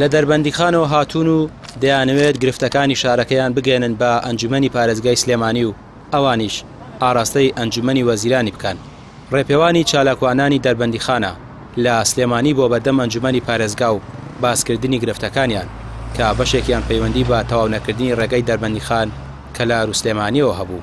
لە دەربەندیخانەوە هاتوون و دەیانەوێت گرفتەکانی شارەکەیان بگەێنن بە ئەنجومەنی پارێزگای سلێمانی و ئەوانیش ئاراستەی ئەنجومەنی وەزیرانی بکەن ڕێپێوانی چالاکوانانی دەربەندیخانە لە سلێمانی بۆ بەردەم ئەنجومەنی پارێزگا و باسکردنی گرفتەکانیان کە بەشێکیان پەیوەندی بە تەواونەکردنی ڕێگەی دەربەندیخان کەلار و سلێمانیەوە هەبوو.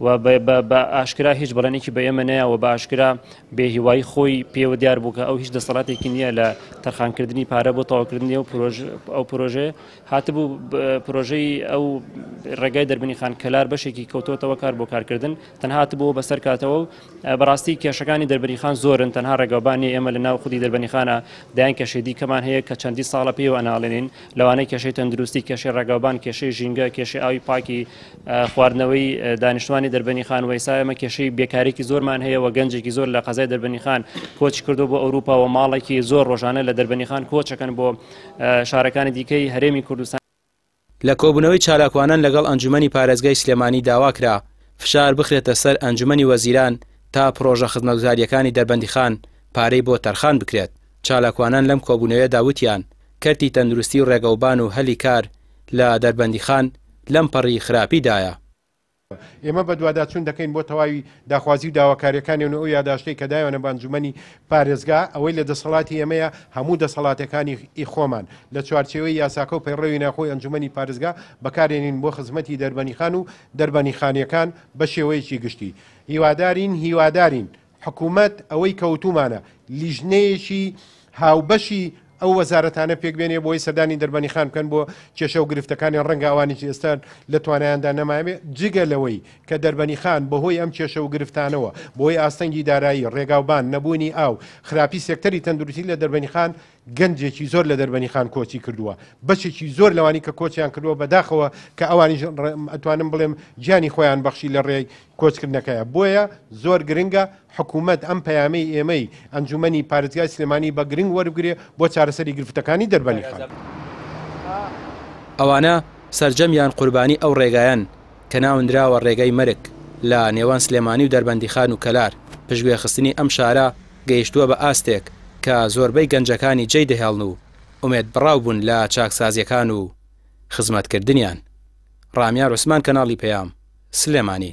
و بە ئاشکرا هیچ بەڵێنێکی بە ئێمە نەیە و بە ئاشکرا بێهیوایی خۆی پێوە دیار بوو کە ئەو هیچ دەسەڵاتێکی نییە لە تەرخانکردنی پارە بۆ تەواوکردنی ئەو ئەو پرۆژێ هاتبوو پرۆژەی ئەو ڕێگای دەربنی خان کەلار بەشێکی کەوتۆتەوە کار بۆ کارکردن تەنها بووە بەسەر کاتەوە و بەڕاستی کێشەکانی دەربنی خان زۆرن تەنها ڕێگەبانی ئێمە لە ناو خودی دەربنی خانە دایان کێشەی دیکەمان هەیە کە چەندی ساڵە پێوە ناڵێنین لەوانەیە کێشەی تەندروستی کێشەی ڕێگەبان کێشەی ژینگە کێشەی ئاوی پاکی خواردنەوەی دانیشتوانی دەربەنی خان وەیسا ئەمە کێشەی بێکارێکی زۆرمان هەیە و گەنجێکی زۆر لە قەزای دەربەنی خان کۆچ کردو بۆ ئەوروپا و ماڵێکی زۆر ڕۆژانە لە دەربەنی خان کۆچەکەن بۆ شارەکانی دیکەی هەرێمی کوردستان لە کۆبوونەوەی چالاکوانان لەگەڵ ئەنجومەنی پارێزگای سلێمانی داواکرا فشار بخرێتە سەر ئەنجومەنی وەزیران تا پڕۆژە خزمەتگوزارییەکانی دەربەندیخان پارەی بۆ تەرخان بکرێت. چالاکوانان لەم کۆبوونەوەیەدا وتیان، کەرتی تەندروستی و ڕێگەوبان و هەلی کار لە دەربەندیخان لەم پەڕی خراپیدایە. ئێمە بەدواداچوون دەکەین بۆ تەواوی داخوازی و داواکارییەکانیان و ئەو یاداشتەی کە دایانە بە ئەنجومەنی پارێزگا، ئەوەی لە دەسەڵاتی ئێمەیە هەموو دەسەڵاتەکانی ی خۆمان لە چوارچێوەی یاساکە و پەیڕەوی ناوخۆی ئەنجومەنی پارێزگا بەکارێنین بۆ خزمەتی دەربەنیخان و دەربەنیخانییەکان بە شێوەیەکی گشتی. هیوادارین هیوادارین حکومەت ئەوەی کەوتومانە لیژنەیەکی هاوبەشی ئەو وەزارەتانە پێکبێنێ بۆی سەدانی دەربەنیخان بکەن بۆ کێشە و گرفتەکانی ڕەنگە ئەوانیی ئێستا لە توانایاندا نەماێ جگە لەوەی کە دەربەنیخان بەهۆی ئەم کێشە و گرفتانەوە بۆی ئاستەنگی دارایی ڕێگاوبان نەبوونی ئاو خراپی سێکتەری تەندروتی لە دەربەنیخان گەنجێکی زۆر لە دەربەنیخان کۆچی کردووە، بەشێکی زۆر لەوانی کە کۆچیان کردووە بەداخەوە کە ئەوانیش ئەتوانم بڵێم گیانی خۆیان بەخشی لە ڕێی کۆچکردنەکەیە بۆیە زۆر گرنگە حکوومەت ئەم پەیامەی ئێمەی ئەنجومەنی پارێزگای سلێمانی بە گرنگ وەربگرێ بۆ چارەسەری گرفتەکانی دەربەنیخان. ئەوانە سەرجەم یان قوربانی ئەو ڕێگایەن کە ناونراوە ڕێگای مەرگ لە نێوان سلێمانی و دەربەندیخان و کەلار، پشتگوێخستنی ئەم شارە گەیشتووە بە ئاستێک کە زۆربەی گەنجەکانی جێی دەهێڵن و ئومێدبڕاو بوون لە چاکسازیەکان و خزمەتکردنیان. ڕامیار عوسمان کەناڵی پەیام، سلێمانی.